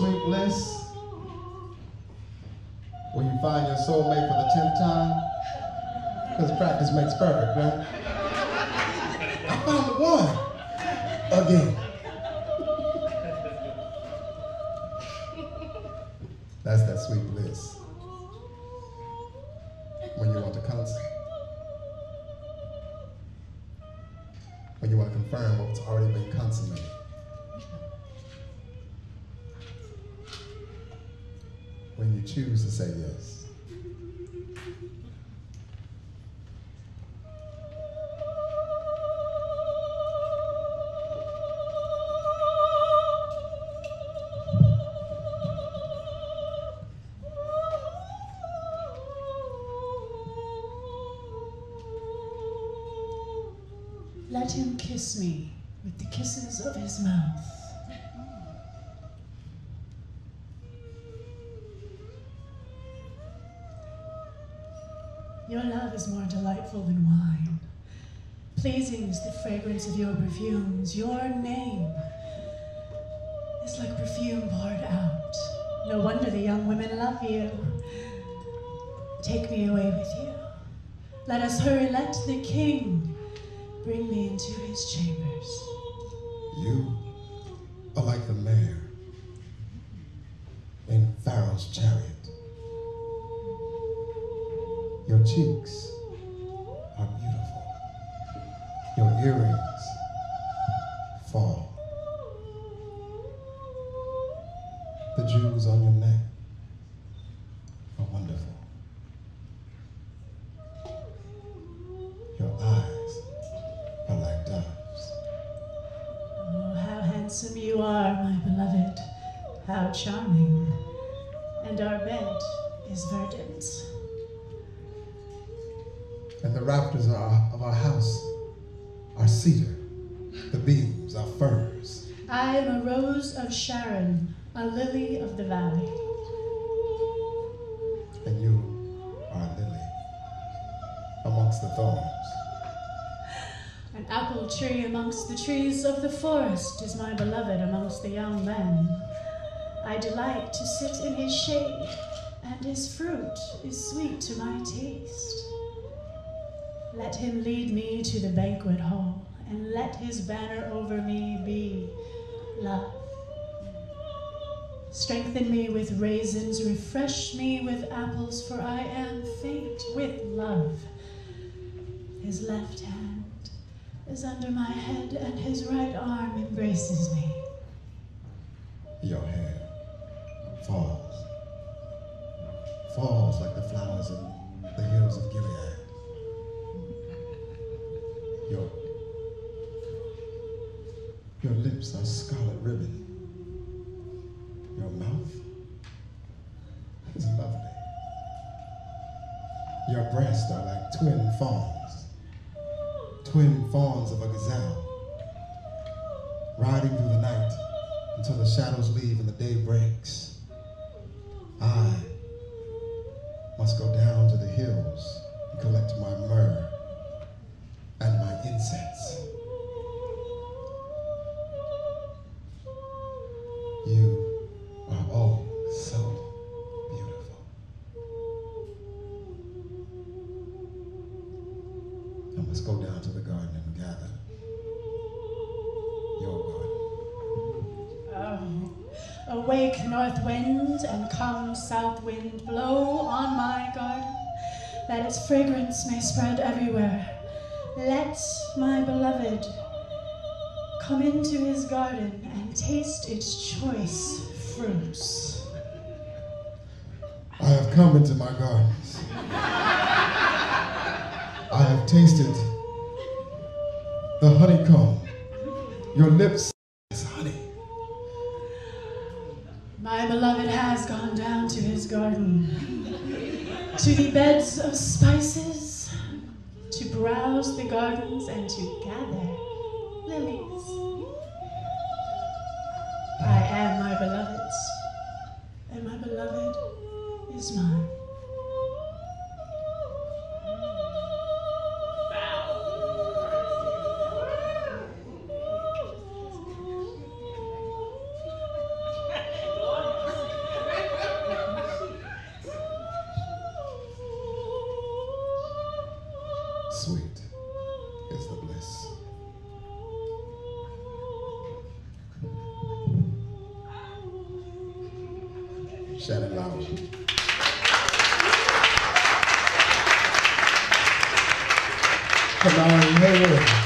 Sweet bliss, Will you find your soulmate for the tenth time? Because practice makes perfect, right? I found the one again. That's that sweet bliss. When you want to constant. When you want to confirm what's already been consummated. When you choose to say yes. Let him kiss me with the kisses of his mouth. Your love is more delightful than wine. Pleasing is the fragrance of your perfumes. Your name is like perfume poured out. No wonder the young women love you. Take me away with you. Let us hurry, let the king bring me into his chambers. You are like the mare in Pharaoh's chariot. Your cheeks are beautiful. Your earrings fall. The jewels on your neck are wonderful. Your eyes are like doves. Oh, how handsome you are, my beloved. How charming. And our bed is verdant. And the rafters of our, of our house are cedar. The beams are firs. I am a rose of Sharon, a lily of the valley. And you are a lily amongst the thorns. An apple tree amongst the trees of the forest is my beloved amongst the young men. I delight to sit in his shade, and his fruit is sweet to my taste. Let him lead me to the banquet hall, and let his banner over me be love. Strengthen me with raisins, refresh me with apples, for I am faint with love. His left hand is under my head, and his right arm embraces me. Your hair falls. Falls like the flowers in the hills of Gilead. Your lips are scarlet ribbon. Your mouth is lovely. Your breasts are like twin fawns. Twin fawns of a gazelle. Riding through the night until the shadows leave and the day breaks. I must go down to the hills and collect my myrrh go down to the garden and gather your garden. Oh, um, awake, north wind, and come, south wind, blow on my garden, that its fragrance may spread everywhere. Let my beloved come into his garden and taste its choice fruits. I have come into my gardens. I have tasted the honeycomb. Your lips is honey. My beloved has gone down to his garden, to the beds of spices, to browse the gardens and to gather lilies. Sweet is the bliss. Shannon Lower. Come on, hey.